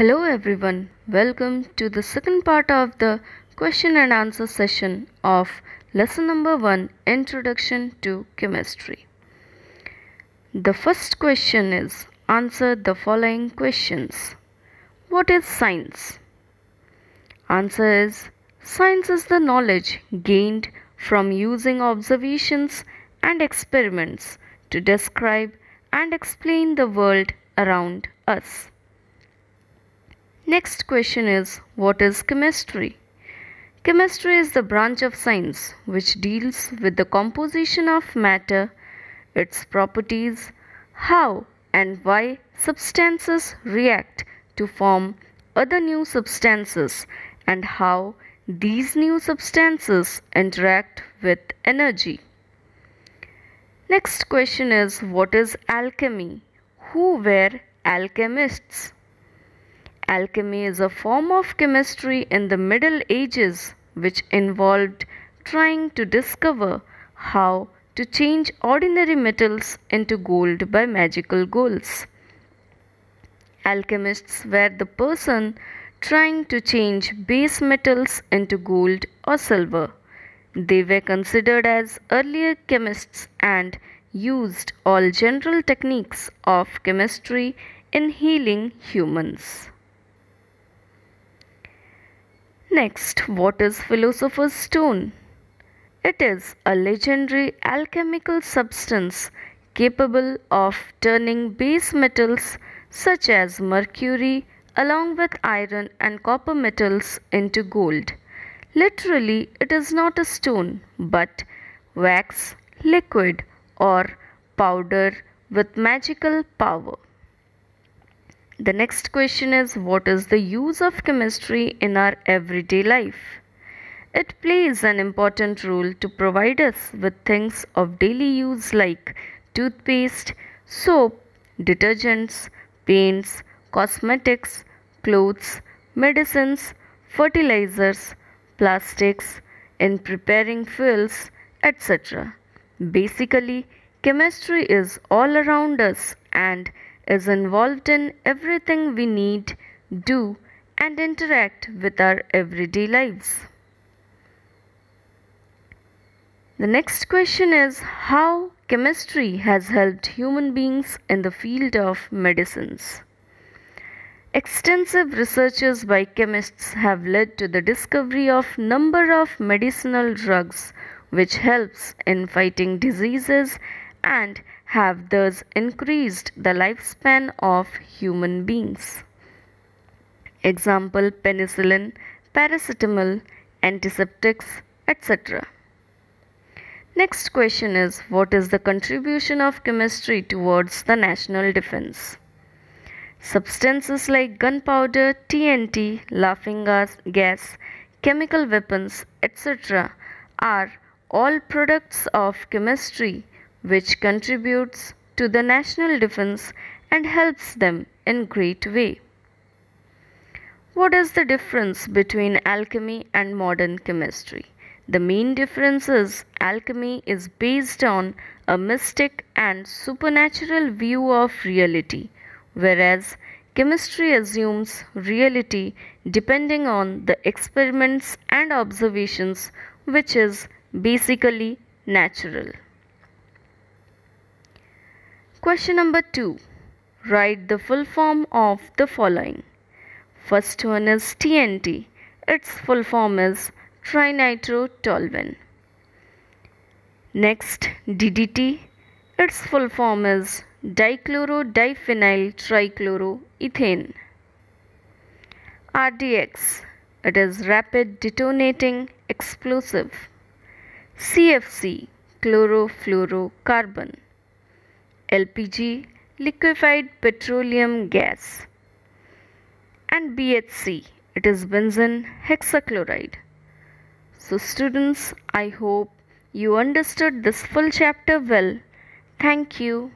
Hello everyone, welcome to the second part of the question and answer session of lesson number 1 Introduction to Chemistry. The first question is Answer the following questions. What is science? Answer is Science is the knowledge gained from using observations and experiments to describe and explain the world around us. Next question is What is chemistry? Chemistry is the branch of science which deals with the composition of matter, its properties, how and why substances react to form other new substances, and how these new substances interact with energy. Next question is What is alchemy? Who were alchemists? Alchemy is a form of chemistry in the Middle Ages which involved trying to discover how to change ordinary metals into gold by magical goals. Alchemists were the person trying to change base metals into gold or silver. They were considered as earlier chemists and used all general techniques of chemistry in healing humans. Next, what is Philosopher's Stone? It is a legendary alchemical substance capable of turning base metals such as mercury along with iron and copper metals into gold. Literally, it is not a stone but wax, liquid, or powder with magical power. The next question is What is the use of chemistry in our everyday life? It plays an important role to provide us with things of daily use like toothpaste, soap, detergents, paints, cosmetics, clothes, medicines, fertilizers, plastics, in preparing fuels, etc. Basically, chemistry is all around us and is involved in everything we need, do, and interact with our everyday lives. The next question is how chemistry has helped human beings in the field of medicines. Extensive researches by chemists have led to the discovery of number of medicinal drugs which helps in fighting diseases and have thus increased the lifespan of human beings. Example penicillin, paracetamol, antiseptics, etc. Next question is What is the contribution of chemistry towards the national defense? Substances like gunpowder, TNT, laughing gas, gas chemical weapons, etc., are all products of chemistry which contributes to the national defense and helps them in great way. What is the difference between alchemy and modern chemistry? The main difference is alchemy is based on a mystic and supernatural view of reality, whereas chemistry assumes reality depending on the experiments and observations, which is basically natural. Question number 2. Write the full form of the following. First one is TNT. Its full form is trinitrotoluene. Next, DDT. Its full form is dichlorodiphenyl trichloroethane. RDX. It is rapid detonating explosive. CFC. Chlorofluorocarbon. LPG liquefied petroleum gas and BHC it is benzene hexachloride. So students I hope you understood this full chapter well. Thank you.